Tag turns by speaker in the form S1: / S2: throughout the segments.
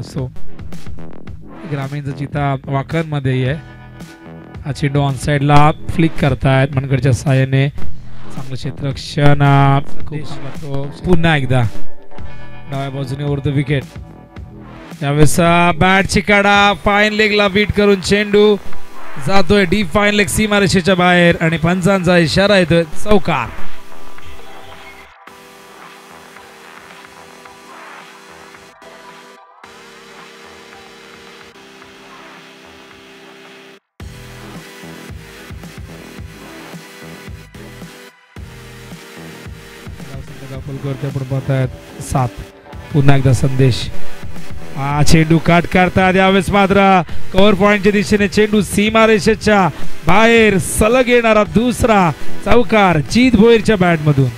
S1: असतो. ग्रामीणचा चिता वाकणमध्ये आहे हा चेंडू ऑन साइडला फ्लिक करतायत मनगडच्या साहाय्याने चांगलं throw. पुन्हा एकदा. डाव्या बाजूने वर विकेट त्यावेळेस बॅट चिकाडा फाईन लेगला बीट करून चेंडू. जातोय डीप फाईन लेग सीमारेषेच्या बाहेर आणि पंचांचा इशारा येतोय चौकार. दाखल पण पाहतायत सात. पुन्हा एकदा संदेश. हा चेंडू काट काढतात यावेळेस मात्र कव्हर पॉइंटच्या दिशेने चेंडू सीमारेषेच्या बाहेर सलग येणारा दुसरा चौकार जीत भोईरच्या बॅट मधून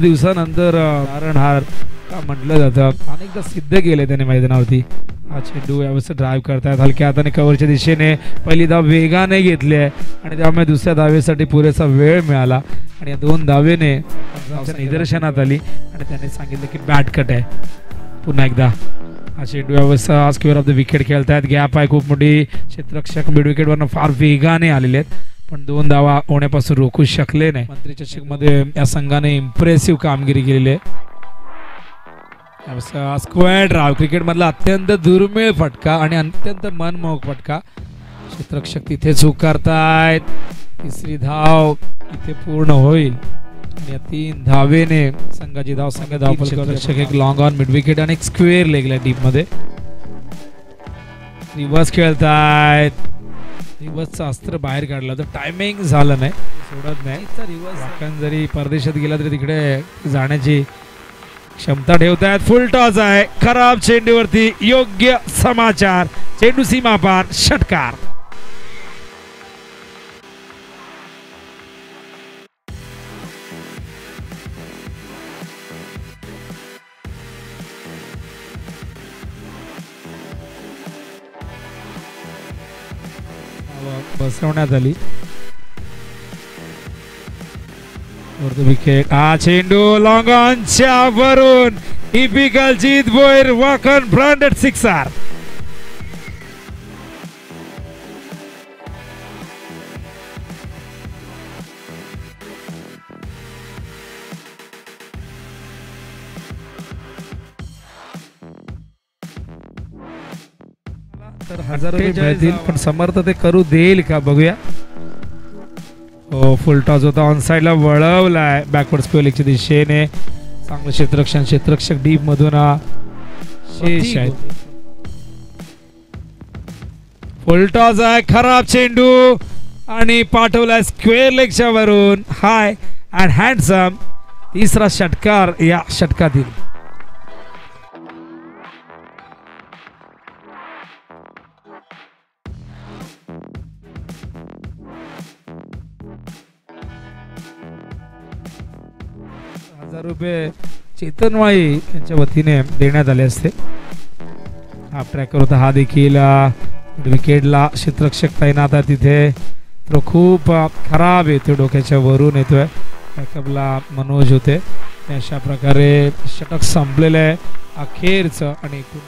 S1: दिवसानंतर कारण तारणहार म्हटलं जातं? अनेकदा सिद्ध केले त्याने मैदानावरती. हा चेंडू व्यवस्थित ड्राईव्ह करतायत. हलक्या हाताने कव्हरच्या दिशेने. पहिली धाव वेगाने घेतली आहे. आणि त्यामुळे दुसऱ्या धावेसाठी पुरेसा वेळ मिळाला. आणि या दोन धावेने निदर्शनात आली. आणि त्याने सांगितलं की बॅट कट आहे. पुन्हा एकदा. हा चेंडू आज स्क्वेअर ऑफ द विकेट खेळतायत. गॅप आहे खूप मोठी. क्षेत्रक्षक मिड विकेटवरनं फार वेगाने आलेले आहेत. पण दोन धावा होण्यापासून रोखू शकले नाही. मंत्री चषकमध्ये या संघाने इम्प्रेसिव्ह कामगिरी केलेली आहे. स्क्वेअर ड्राव क्रिकेट मधला अत्यंत दुर्मिळ फटका आणि अत्यंत मनमोहक फटका. क्षेत्ररक्षक तिथे चूक करतायत तिसरी धाव इथे पूर्ण होईल. आणि या तीन धावेने संघाची धाव संघ धाव क्षेत्ररक्षक एक लॉंग ऑन मिड विकेट आणि एक स्क्वेअर लेगला डीपमध्ये रिव्हर्स खेळतायत. रिव्हर्सचं अस्त्र बाहेर काढलं. तर टायमिंग झालं नाही. सोडत नाही. रिव्हर्स जरी परदेशात गेला तरी तिकडे जाण्याची क्षमता ठेवतायत. फुल टॉस आहे. खराब चेंडूवरती योग्य समाचार. चेंडू सीमापार षटकार. बसवण्यात आली. विकेट हा चेंडू लॉंग ऑनच्या वरून. टिपिकल जीत बोयर वॉकन ब्रांडेड सिक्सर. तर हजार पण समर्थ ते करू देईल का? बघूया. फुल टॉस होता. ऑन साइडला वळवलाय. बॅकवर्ड स्पेलिंगच्या दिशेने चांगलं क्षेत्ररक्षण. क्षेत्ररक्षक डीप मधून हा शेष आहे. फुल टॉस आहे. खराब चेंडू. आणि पाठवलाय स्क्वेअर लेगच्या वरून. हाय अँड हँडसम तिसरा षटकार या षटकातील. हजार रुपये चेतनवाई यांच्या वतीने देण्यात आले असते. हा ट्रॅकर होता. हा देखील विकेटला क्षेत्रक्षक तैनात आहे तिथे तो खूप खराब येतो डोक्याच्या वरून येतोय. बॅकअपला मनोज होते. अशा प्रकारे षटक संपलेलं आहे. अखेरचं आणि एकूण